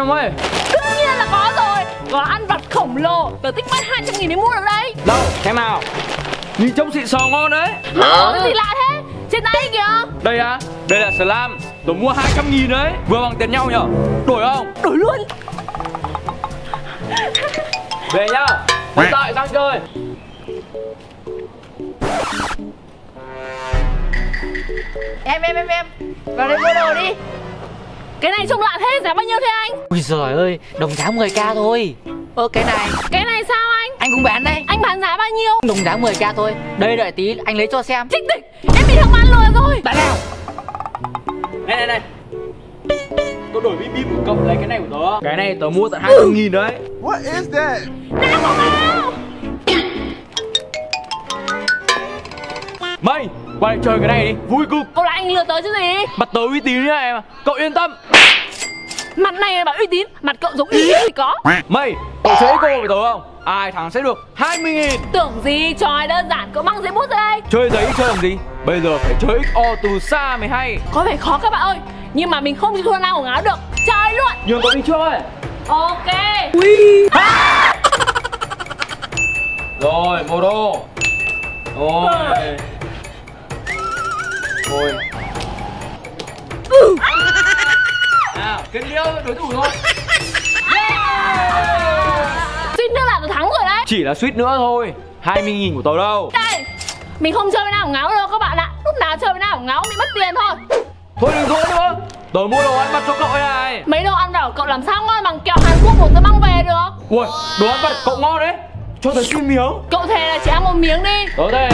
không ơi. Đương nhiên là có rồi. Gói ăn vặt khổng lồ. Tớ thích mất 200 nghìn để mua được đây Đâu xem nào. Nhìn trông xịn sò ngon đấy. Có cái gì lạ thế? Trên tay kìa. Đây á Đây là slam. Tôi mua 200 nghìn đấy. Vừa bằng tiền nhau nhở. Đổi không? Đổi luôn. Về nhá. Hiện tại sang chơi. Em em em em. Vào đây mua đồ đi Cái này trông lạ thế giá bao nhiêu thế anh? Ui giời ơi, đồng giá 10k thôi. Ơ cái này, Cái này sao anh? Anh cũng bán đây. Anh bán giá bao nhiêu? Đồng giá 10k thôi. Đây đợi tí, anh lấy cho xem. Trích tịch Em bị thằng ăn lừa rồi. Đã nào? Này này này. Tôi đổi bim bim của cậu lấy cái này của tớ. Cái này tớ mua tận 200 nghìn đấy. What is that? Đã không nào Qua đây chơi cái này đi. Vui cực. Cậu là anh lừa tớ chứ gì? Mặt tớ uy tín như này mà Cậu yên tâm. Mặt này bảo uy tín Mặt cậu giống uy tín thì có. Mây Cậu chơi cô với tớ không? Ai thắng sẽ được 20 nghìn. Tưởng gì? Trò đơn giản. Cậu mang giấy bút ra đây. Chơi giấy chơi làm gì? Bây giờ phải chơi XO từ xa mới hay. Có vẻ khó các bạn ơi. Nhưng mà mình không chịu thua nào của ngáo được. Chơi luôn. Nhường cậu đi chơi Ok. Rồi mua đồ Rồi Nào kết liễu đối thủ thôi Suýt nữa là tôi thắng rồi đấy. Chỉ là suýt nữa thôi 20 nghìn của tớ đâu. Đây Mình không chơi với nào ngáo đâu các bạn ạ. Lúc nào chơi với nào ngáo bị mất tiền thôi. Thôi đừng dỗi nữa. Tớ mua đồ ăn vặt cho cậu này. Mấy đồ ăn vặt cậu làm sao ngon bằng kẹo Hàn Quốc của tôi mang về được? Ui đồ ăn vặt cậu ngon đấy. Cho tớ xin miếng. Cậu thề là chỉ ăn một miếng đi. Tớ đây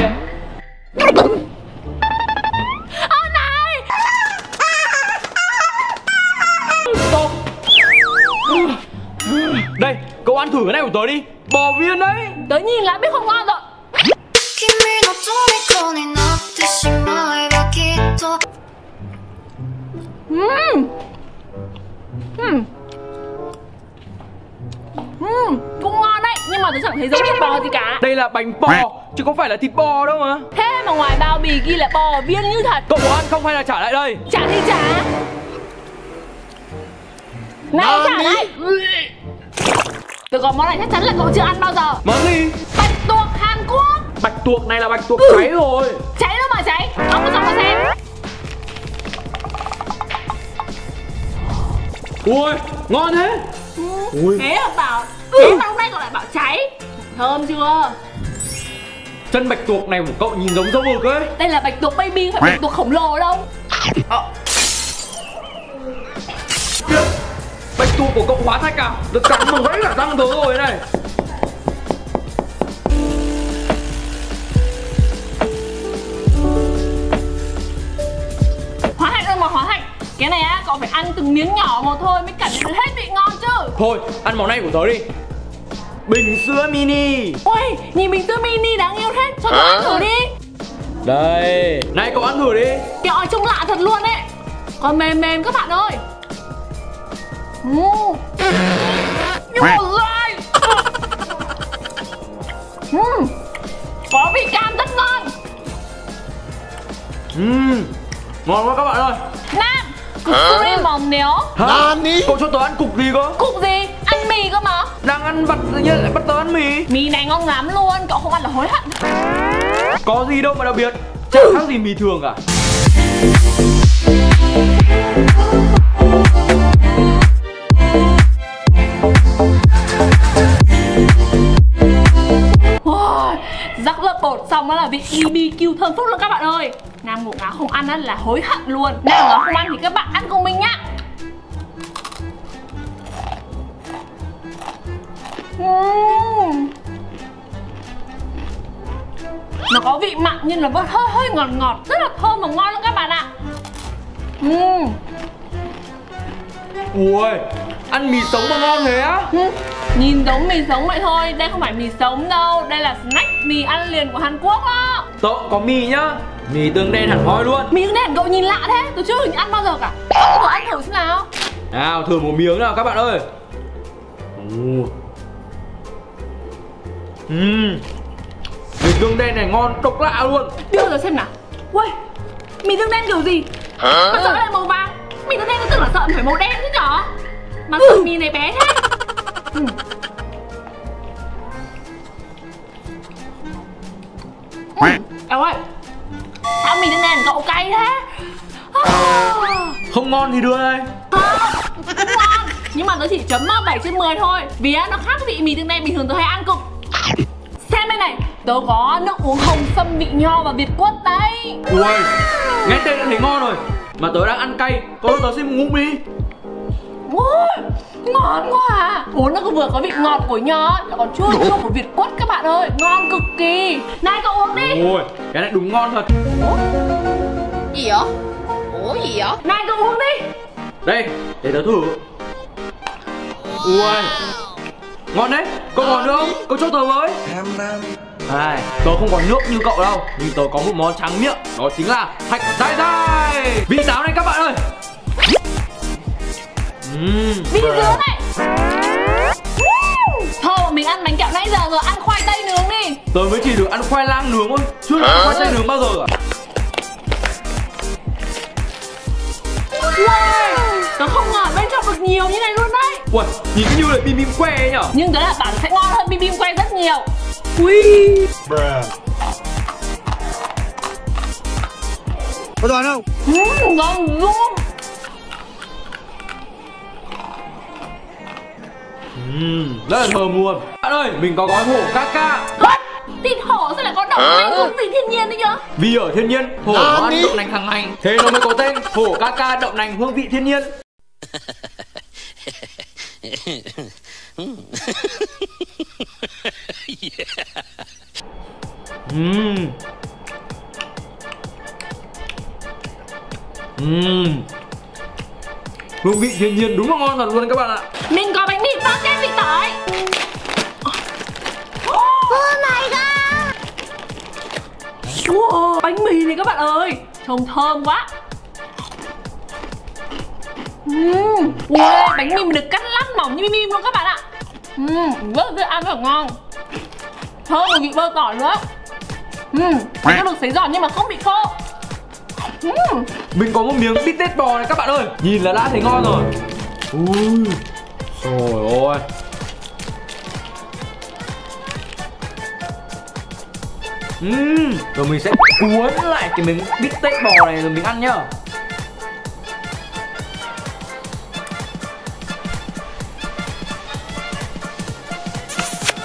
Đây, cậu ăn thử cái này của tớ đi. Bò viên đấy. Tớ nhìn là biết không ngon rồi. Mmm Mmm Mmm Cũng ngon đấy Nhưng mà tôi chẳng thấy giống thịt bò gì cả. Đây là bánh bò Chứ có phải là thịt bò đâu mà. Thế mà ngoài bao bì ghi là bò viên như thật. Cậu có ăn không hay là trả lại đây? Trả thì trả. Này trả lại Tôi có món này chắc chắn là cậu chưa ăn bao giờ. Món gì? Bạch tuộc Hàn Quốc. Bạch tuộc này là bạch tuộc cháy rồi. Cháy đâu mà cháy. Ông có xong mà xem. Ui ngon thế. Ui. Thế mà bảo Thế mà hôm nay cậu lại bảo cháy. Thơm chưa? Chân bạch tuộc này của cậu nhìn giống dâu mực ấy. Đây là bạch tuộc baby phải bạch tuộc khổng lồ đâu. Tiếc Tuộc của cậu hóa thạch à? Được cắn mà gãy cả răng tớ rồi này. Hóa thạch đâu mà hóa thạch Cái này á cậu phải ăn từng miếng nhỏ một thôi Mới cảm nhận hết vị ngon chứ. Thôi ăn món này của tớ đi. Bình sữa mini. Ôi nhìn mình sữa mini đáng yêu thế. Cho tớ ăn thử đi. Đây. Này cậu ăn thử đi. Kẹo ơi trông lạ thật luôn ấy. Còn mềm mềm các bạn ơi Uhm. Nhưng mà dai Uhm. Có vị cam rất ngon. Ừm Ngon quá các bạn ơi. Nam Cục mỏng néo. Hả? Nani? Cậu cho tớ ăn cục gì cơ? Cục gì? Ăn mì cơ mà. Đang ăn vặt tự nhiên lại bắt tớ ăn mì. Mì này ngon lắm luôn Cậu không ăn là hối hận. Có gì đâu mà đặc biệt. Chẳng khác gì mì thường cả xong đó là vị BBQ thơm phức luôn các bạn ơi. Nam ngủ ngáo không ăn á là hối hận luôn. Nam ngáo không ăn thì các bạn ăn cùng mình nhá. Uhm. Nó có vị mặn nhưng nó vẫn hơi hơi ngọt ngọt Rất là thơm và ngon luôn các bạn ạ. Uhm. Ui Ăn mì sống mà ngon thế á? Ừ, Nhìn giống mì sống vậy thôi Đây không phải mì sống đâu Đây là snack mì ăn liền của Hàn Quốc đó. Tớ có mì nhá Mì tương đen hẳn hoi luôn. Mì đèn cậu nhìn lạ thế Tôi chưa từng ăn bao giờ cả. Ông thử ăn thử xem nào. Nào thử một miếng nào các bạn ơi. Ừm. Mì tương đen này ngon độc lạ luôn. Đưa rồi xem nào. Ui Mì tương đen kiểu gì? Mà sợ lại màu vàng. Mì tương đen tôi tưởng là sợ phải màu đen chứ nhở. Mà phần mì này bé thế ừ. Ừ. Em ơi Sao mì trên này cậu cay thế? À. Không ngon thì đưa đây. Không ngon. Nhưng mà nó chỉ chấm 7 trên 10 thôi. Vì nó khác vị mì tương đen bình thường tôi hay ăn cực. Xem đây này Tớ có nước uống hồng sâm vị nho và việt quất đây Ui Nghe tên đã thấy ngon rồi. Mà tớ đang ăn cay Có tớ xin ngụm đi Ui, ngon quá à. Uống nó vừa có vị ngọt của nho lại còn chua chua của việt quất các bạn ơi. Ngon cực kỳ. Này cậu uống đi. Ui Cái này đúng ngon thật. Gì vậy? Ủa gì vậy? Này cậu uống đi. Đây Để tớ thử. Ui. Ngon đấy. Cậu còn nữa không? Cậu cho tớ với. Này, tớ không có nước như cậu đâu. Nhưng tớ có một món trắng miệng. Đó chính là thạch dai dai. Vị táo này các bạn ơi Vị dứa này. Thôi mình ăn bánh kẹo nãy giờ rồi Ăn khoai tây nướng đi. Tớ mới chỉ được ăn khoai lang nướng thôi Chưa được ăn khoai tây nướng bao giờ cả. Wow! Tớ không ngờ bên trong được nhiều như này luôn đấy. Ui, nhìn cái như là bim bim que ấy nhở? Nhưng tớ là bảo sẽ ngon hơn bim bim que rất nhiều. Ui. Có toàn không? Uhm, ngon luôn uhm, Rất là thơm luôn. Bạn ơi, mình có gói hổ ca ca? Thịt hổ sao lại có đậu nành hương vị thiên nhiên đấy nhá Vì ở thiên nhiên, hổ nó ăn đậu nành hàng ngày. Thế nó mới có tên hổ ca ca đậu nành hương vị thiên nhiên. Ừm. Ừm. Hương vị thiên nhiên đúng là ngon thật luôn các bạn ạ. Mình có mì tỏi Oh my god Wow, bánh mì này các bạn ơi Trông thơm quá. Uhm, wow, bánh mì mình được cắt lát mỏng như bim luôn các bạn ạ. Uhm, Rất rất ăn rất là ngon. Thơm một vị bơ tỏi nữa. Uhm, Nó được sấy giòn nhưng mà không bị khô. Uhm, Mình có một miếng bít tết bò này các bạn ơi. Nhìn là đã thấy ngon rồi. Ui Trời ơi Uhm, rồi mình sẽ cuốn lại cái miếng bít tết bò này rồi mình ăn nhá.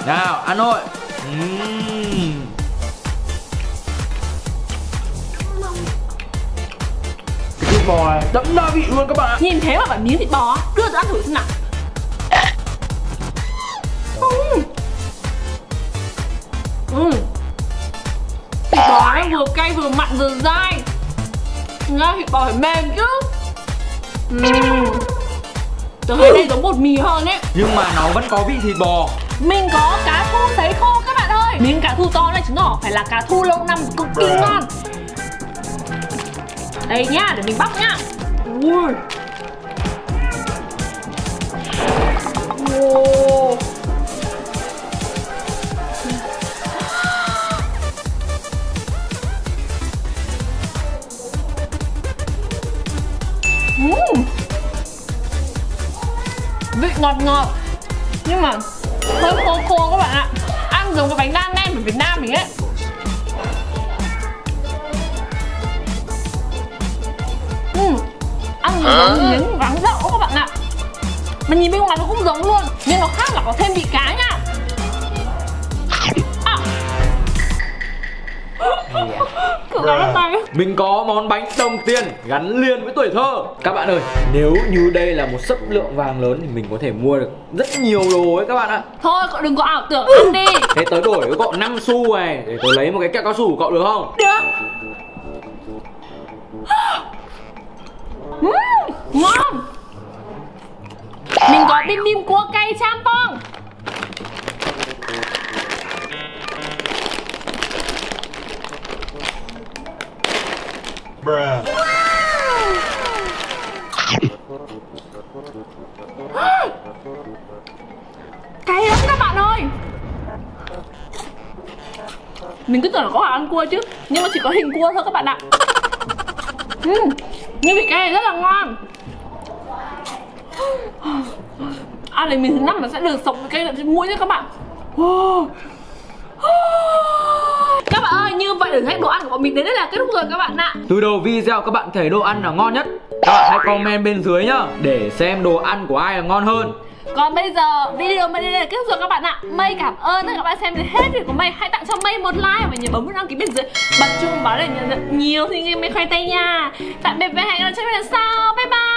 Nào, ăn thôi. Uhm. Cái thịt bò này đậm đa vị luôn các bạn Nhìn thế mà bạn miếng thịt bò á, Đưa tôi ăn thử xem nào. Thịt bò nó vừa cay vừa mặn vừa dai. Nha, thịt bò phải mềm chứ. Uhm. Tôi thấy đây giống bột mì hơn ấy. Nhưng mà nó vẫn có vị thịt bò. Mình có cá thu sấy khô các bạn ơi. Miếng cá thu to này chứng tỏ phải là cá thu lâu năm cực kỳ ngon. Đây nhá, để mình bóc nhá. Ui mà hơi khô khô các bạn ạ. Ăn giống cái bánh đa nem ở Việt Nam mình ấy. Ừm. Ăn giống miếng vắng đậu các bạn ạ. Mà nhìn bên ngoài nó cũng giống luôn Nhưng nó khác là có thêm vị cá nha. À. Tay Mình có món bánh đồng tiền gắn liền với tuổi thơ. Các bạn ơi, nếu như đây là một sấp lượng vàng lớn thì mình có thể mua được rất nhiều đồ ấy các bạn ạ. Thôi cậu đừng có ảo tưởng ăn đi. Thế tớ đổi với cậu 5 xu này Để tớ lấy một cái kẹo cao su của cậu được không? Được. Ngon. Mình có bim bim Mình cứ tưởng là có hàng ăn cua chứ Nhưng mà chỉ có hình cua thôi các bạn ạ. Uhm, Nhưng vị cay này rất là ngon. Ăn đến miếng thứ năm nó sẽ được sống với cây đậu trên mũi nha các bạn. Các bạn ơi như vậy thử thách đồ ăn của bọn mình đến đây là kết thúc rồi các bạn ạ. Từ đầu video các bạn thấy đồ ăn nào ngon nhất. Các bạn hãy comment bên dưới nhá Để xem đồ ăn của ai là ngon hơn còn bây giờ, video Mây đến đây là kết thúc rồi các bạn ạ. Mây cảm ơn các bạn xem đến hết video của Mây. Hãy tặng cho Mây một like và nhớ bấm nút đăng ký bên dưới. Bật chuông báo để nhận được nhiều thì Mây khoai tây nha. Tạm biệt và hẹn gặp lại trong video sau. Bye bye.